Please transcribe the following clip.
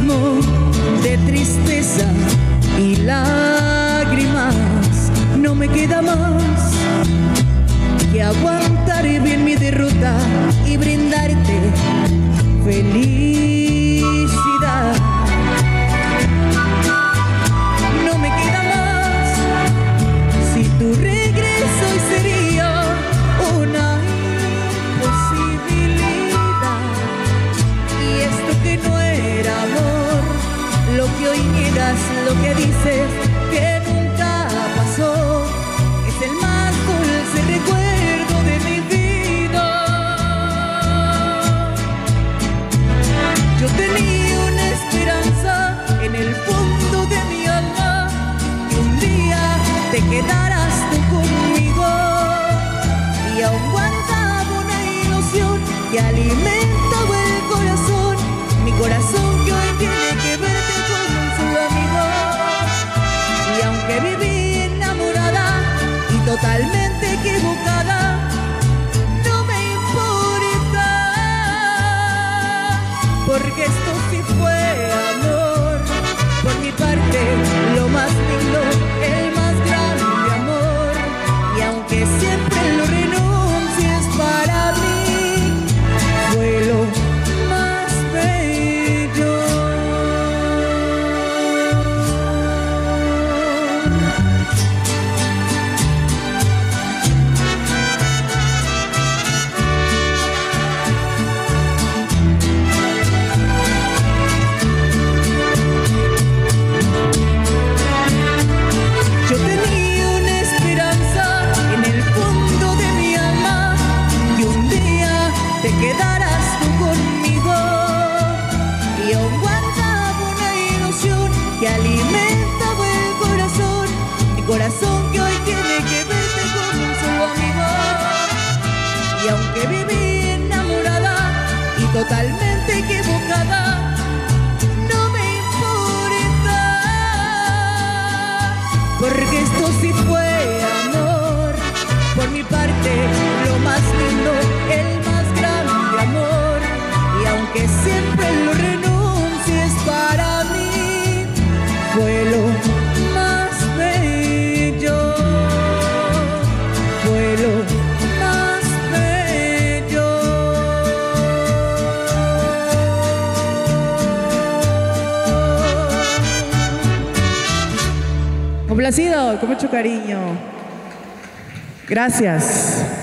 de tristeza y lágrimas. No me queda más que aguantar bien mi derrota y brindarte felicidad. Que hoy niegas, lo que dices que nunca pasó, es el más dulce recuerdo de mi vida. Yo tenía una esperanza en el fondo de mi alma que un día te quedarás tú conmigo y aún guardaba una ilusión que alimentaba el corazón, mi corazón que Yo totalmente Complacido, con mucho cariño. Gracias.